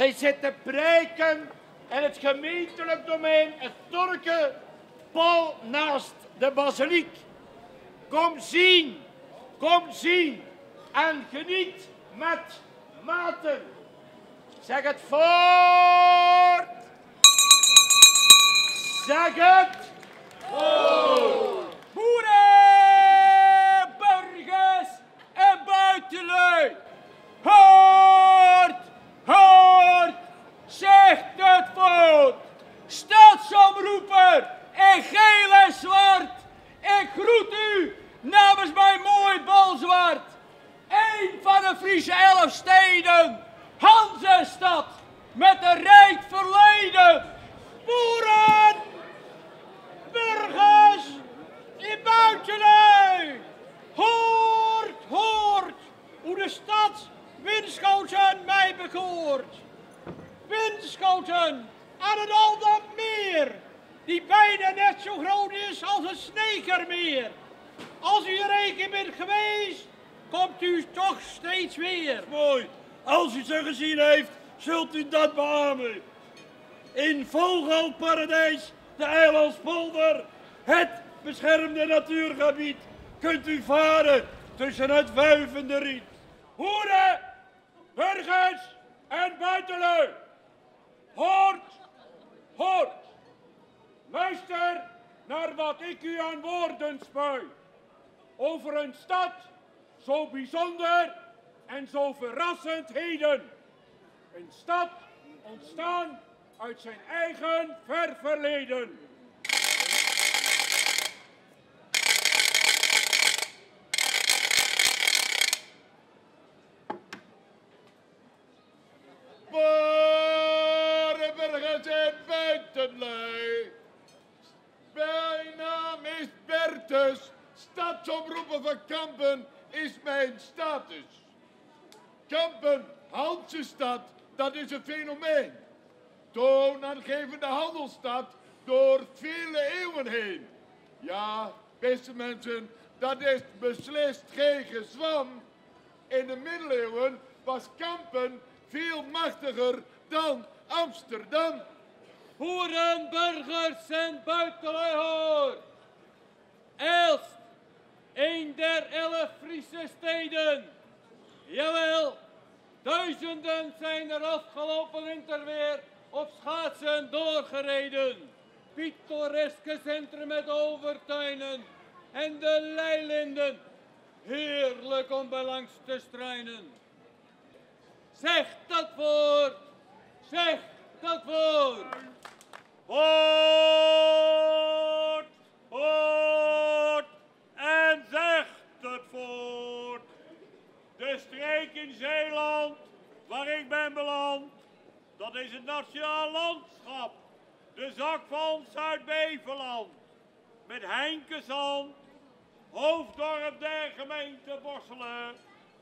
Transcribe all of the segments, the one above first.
Hij zit te preken en het gemeentelijk domein het Torke pal naast de basiliek. Kom zien, kom zien en geniet met mate. Zeg het voort. Zeg het voort. Boeren, burgers en buitenlui. Hoort, hoort, zegt het voort. Staatsomroeper in geel en zwart. Ik groet u namens mijn mooi Bolzwart. Een van de Friese elf steden. Hanzestad met een rijk verleden. Boeren, burgers, in buitenlui. Hoort, hoort, hoe de stad Winschoten mij bekoort. Winschoten aan het Aldermeer, die bijna net zo groot is als een snekermeer. Als u er bent geweest, komt u toch steeds weer. Mooi. Als u ze gezien heeft, zult u dat beamen. In Vogelparadijs, de Eilandspolder, het beschermde natuurgebied, kunt u varen tussen het wuivende riet. Hoeren, burgers en buitenlui, hoort, hoort. Luister naar wat ik u aan woorden spui. Over een stad zo bijzonder en zo verrassend heden. Een stad ontstaan uit zijn eigen ver verleden. Boerenburgers en buitenlui. Mijn is Bertus. Stadsomroeper van Kampen is mijn status. Kampen, Hansestad, dat is een fenomeen. Toonaangevende handelsstad door vele eeuwen heen. Ja, beste mensen, dat is beslist geen gezwam. In de middeleeuwen was Kampen veel machtiger dan Amsterdam. Boeren, burgers en buitenlui hoor. Elst, een der elf Friese steden. Jawel, duizenden zijn er afgelopen winter weer op schaatsen doorgereden. Pittoreske centrum met overtuinen en de leilinden. Heerlijk om belangs te struinen. Zeg dat voort, zeg dat voort. Voort, In Zeeland, waar ik ben beland, dat is het nationaal landschap. De zak van Zuid-Beveland. Met Henkenzand, hoofddorp der gemeente Borselen.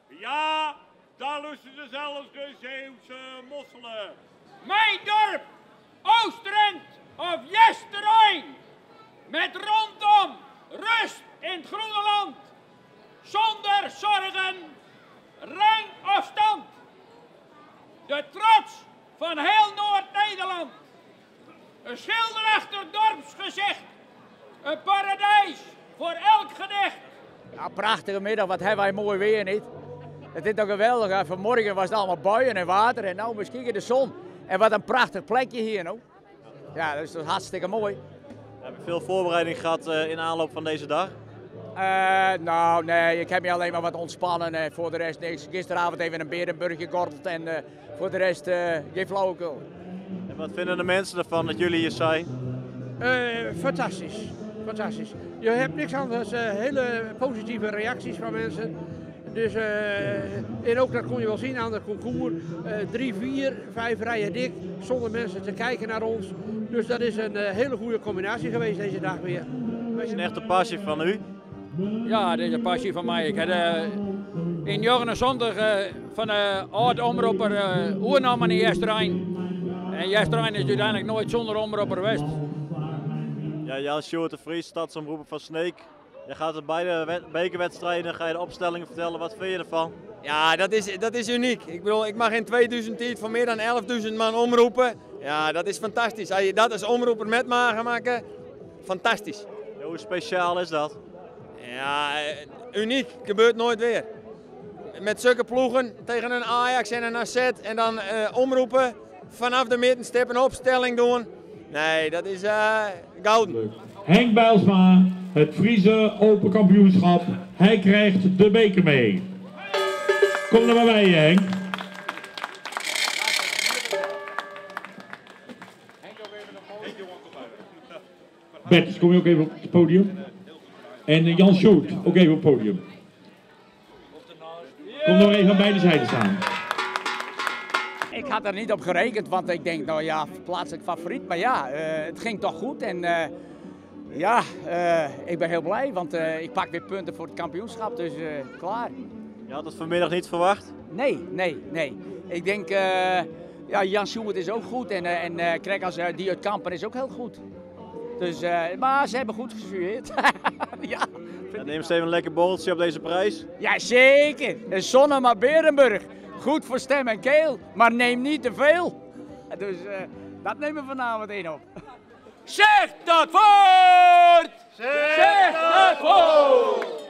Ja, daar lusten ze zelfs de Zeeuwse mosselen. Mijn dorp, Oostrent of Jesterijn. Met rondom rust in het groene land. Zonder zorgen, rang of stand. De trots van heel Noord-Nederland. Een schilderachtig dorpsgezicht. Een paradijs voor elk gedicht. Ja, prachtige middag, wat hebben wij mooi weer niet. Het is toch geweldig, hè? vanmorgen was het allemaal buien en water en nou misschien de zon. En wat een prachtig plekje hier nou. Ja, dat is hartstikke mooi. Heb je veel voorbereiding gehad eh, in aanloop van deze dag? Eh, nou, nee, ik heb me alleen maar wat ontspannen en voor de rest niks. Gisteravond even een berenburg gegordeld en eh, voor de rest eh, geen flauwekul. En wat vinden de mensen ervan dat jullie hier zijn? Eh, fantastisch. Fantastisch. Je hebt niks anders dan hele positieve reacties van mensen. Dus, eh, en ook dat kon je wel zien aan het concours. Eh, drie, vier, vijf rijen dik, zonder mensen te kijken naar ons. Dus dat is een eh, hele goede combinatie geweest deze dag weer. Het is een echte passie van u. Ja, dit is een passie van mij. Ik heb eh, in jaren zondag eh, van de oude omroeper uh, oernamen in Jesterijn. En Jesterijn is uiteindelijk nooit zonder omroeper geweest. Ja, Jan Sjoerd de Vries, stadsomroeper van Sneek. Je gaat de beide wed- bekerwedstrijden, ga je de opstellingen vertellen. Wat vind je ervan? Ja, dat is, dat is uniek. Ik bedoel, ik mag in 2000 tijd van meer dan 11.000 man omroepen. Ja, dat is fantastisch. Als je dat als omroeper met mag maken, fantastisch. Ja, Hoe speciaal is dat? Ja, eh, uniek. Gebeurt nooit weer. Met zulke ploegen tegen een Ajax en een AZ en dan eh, omroepen, vanaf de middenstip een opstelling doen. Nee, dat is eh gouden. Henk Bijlsma, het Friese Open Kampioenschap. Hij krijgt de beker mee. Kom er maar bij, Henk. Bertus, kom je ook even op het podium? En eh, Jan Schoot, ook even op het podium. Kom nog even aan beide zijden staan. Ik had er niet op gerekend, want ik denk, nou ja, plaatselijk favoriet. Maar ja, eh, het ging toch goed. En eh, ja, eh, ik ben heel blij, want eh, ik pak weer punten voor het kampioenschap. Dus eh, klaar. Je had het vanmiddag niet verwacht? Nee, nee, nee. Ik denk, eh, ja, Jan Sjoerd is ook goed. En, en eh Krek als die uit Kampen is ook heel goed. Dus, eh, maar ze hebben goed gestudeerd. ja. Ja, neem eens even een lekker borreltje op deze prijs. ja, zeker. En Sonnema Berenburg. Goed voor stem en keel, maar neem niet te veel. Dus eh, dat nemen we vanavond één op. Zeg dat voort! Zeg dat voort!